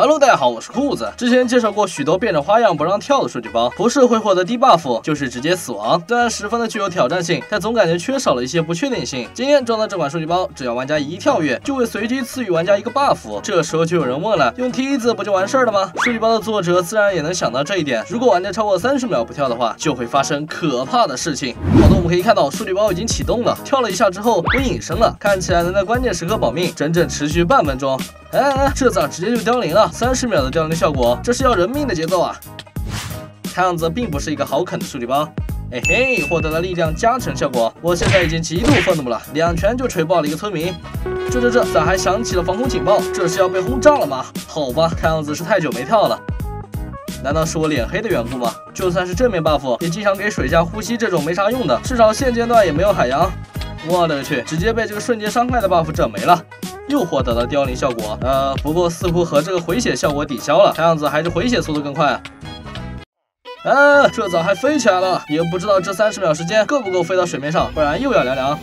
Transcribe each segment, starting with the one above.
Hello，大家好，我是裤子。之前介绍过许多变着花样不让跳的数据包，不是会获得低 buff，就是直接死亡，虽然十分的具有挑战性，但总感觉缺少了一些不确定性。今天装的这款数据包，只要玩家一跳跃，就会随机赐予玩家一个 buff。这时候就有人问了，用梯子不就完事儿了吗？数据包的作者自然也能想到这一点。如果玩家超过三十秒不跳的话，就会发生可怕的事情。好的，我们可以看到数据包已经启动了，跳了一下之后不隐身了，看起来能在关键时刻保命，整整持续半分钟。哎哎，这咋直接就凋零了？三十秒的凋零效果，这是要人命的节奏啊！看样子并不是一个好啃的数据包。嘿嘿，获得了力量加成效果，我现在已经极度愤怒了，两拳就锤爆了一个村民。这这这，咋还响起了防空警报？这是要被轰炸了吗？好吧，看样子是太久没跳了。难道是我脸黑的缘故吗？就算是正面 buff，也经常给水下呼吸这种没啥用的，至少现阶段也没有海洋。我勒个去，直接被这个瞬间伤害的 buff 整没了。又获得了凋零效果，呃，不过似乎和这个回血效果抵消了，看样子还是回血速度更快。啊，这咋还飞起来了？也不知道这三十秒时间够不够飞到水面上，不然又要凉凉。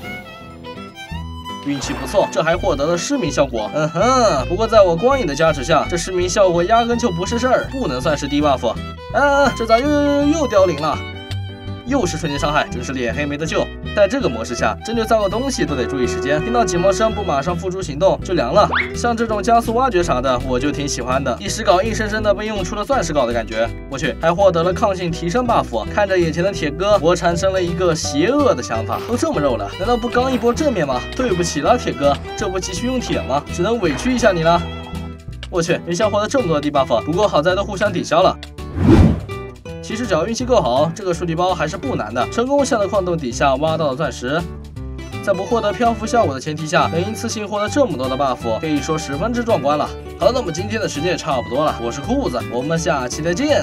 运气不错，这还获得了失明效果。嗯哼，不过在我光影的加持下，这失明效果压根就不是事儿，不能算是低 buff。啊，这咋又又又又凋零了？又是瞬间伤害，真是脸黑没得救。在这个模式下，针对造个东西都得注意时间，听到警报声不马上付诸行动就凉了。像这种加速挖掘啥的，我就挺喜欢的。一石镐硬生生的被用出了钻石镐的感觉。我去，还获得了抗性提升 buff。看着眼前的铁哥，我产生了一个邪恶的想法：都这么肉了，难道不刚一波正面吗？对不起了，铁哥，这不急需用铁吗？只能委屈一下你了。我去，一下获得这么多低 buff，不过好在都互相抵消了。其实只要运气够好，这个数据包还是不难的。成功向的矿洞底下挖到了钻石，在不获得漂浮效果的前提下，能一次性获得这么多的 buff，可以说十分之壮观了。好了，那么今天的时间也差不多了，我是裤子，我们下期再见。